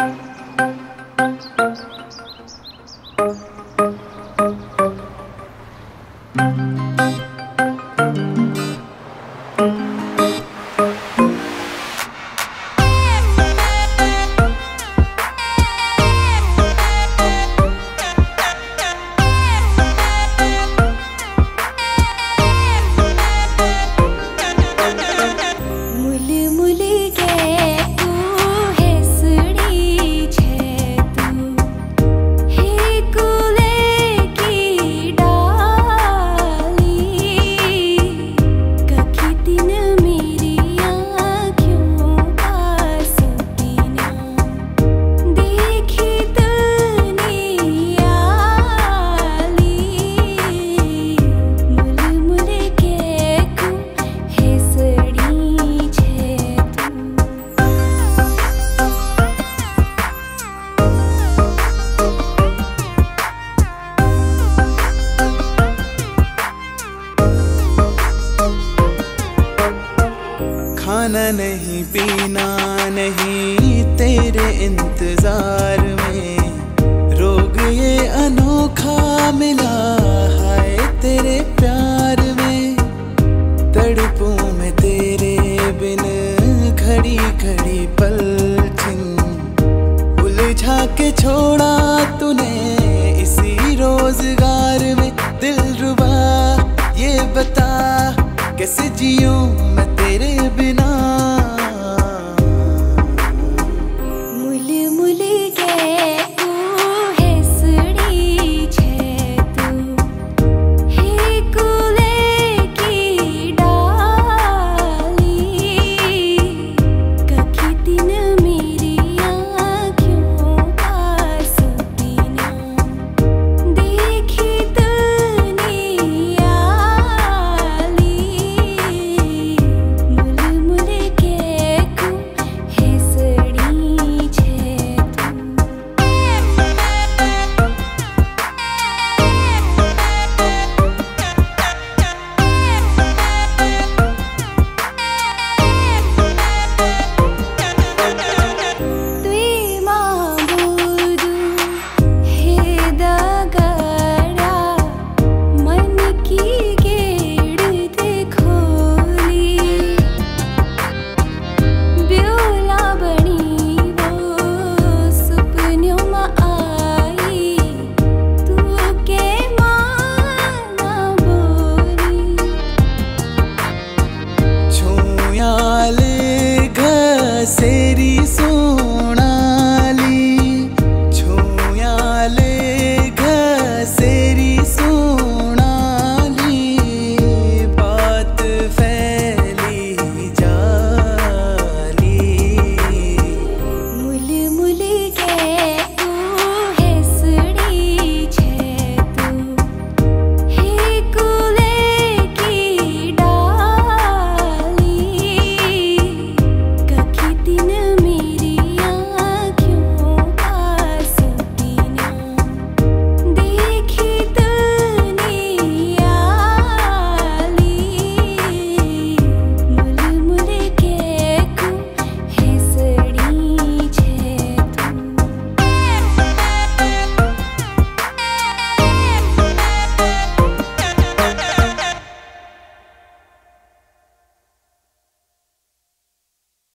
thank you नहीं, पीना नहीं, तेरे इंतज़ार में। रोग ये अनोखा मिला है तेरे प्यार में। तड़पू में तेरे बिन घड़ी घड़ी पल उलझा के छोड़ा तूने इसी रोज़गार में। दिल रुबा, ये बता, कैसे जियूं रि सुली छूयाले घसेरी सु